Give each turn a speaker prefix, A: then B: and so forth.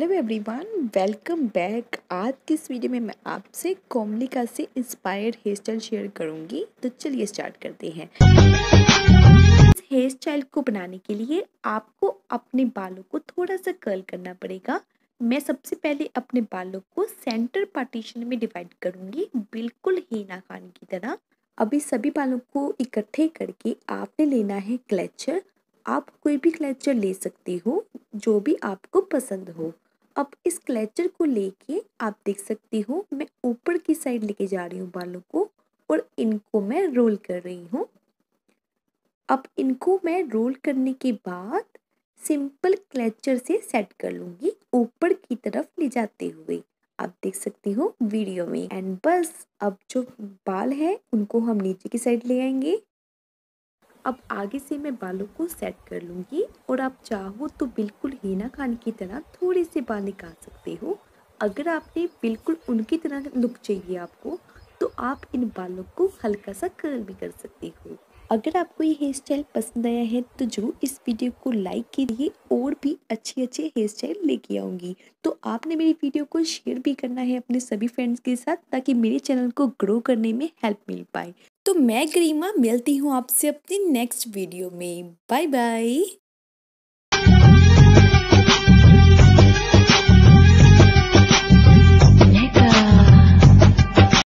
A: Welcome back. आज की इस वीडियो में मैं आपसे कोमलिका से इंस्पायर्ड हेयर स्टाइल शेयर करूँगी। तो चलिए स्टार्ट करते हैं। इस हेयर स्टाइल को बनाने के लिए आपको अपने बालों को थोड़ा सा कर्ल करना पड़ेगा। मैं सबसे पहले अपने बालों को सेंटर पार्टीशन में डिवाइड करूँगी, बिल्कुल हीना खान की तरह। अभी सभी बालों को इकट्ठे करके आपने लेना है क्लेचर आप कोई भी क्लेचर ले सकते हो, जो भी आपको पसंद हो। अब इस क्लेचर को लेके आप देख सकते हो, मैं ऊपर की साइड लेके जा रही हूँ बालों को और इनको मैं रोल कर रही हूँ। अब इनको मैं रोल करने के बाद सिंपल क्लेचर से सेट कर लूँगी ऊपर की तरफ़ ले जाते हुए। आप देख सकते हो वीडियो में। एंड बस, अब जो बाल है, उनको हम नीचे की साइड ले आएँगे। अब आगे से मैं बालों को सेट कर लूँगी और आप चाहो तो बिल्कुल हीना खान की तरह थोड़े से बाल निकाल सकते हो। अगर आपने बिल्कुल उनकी तरह लुक चाहिए आपको तो आप इन बालों को हल्का सा कर्ल भी कर सकते हो। अगर आपको ये हेयर स्टाइल पसंद आया है तो ज़रूर इस वीडियो को लाइक कीजिए और भी अच्छे अच्छे हेयर स्टाइल लेके आऊँगी। तो आपने मेरी वीडियो को शेयर भी करना है अपने सभी फ्रेंड्स के साथ, ताकि मेरे चैनल को ग्रो करने में हेल्प मिल पाए। तो मैं गरिमा मिलती हूँ आपसे अपनी नेक्स्ट वीडियो में। Bye bye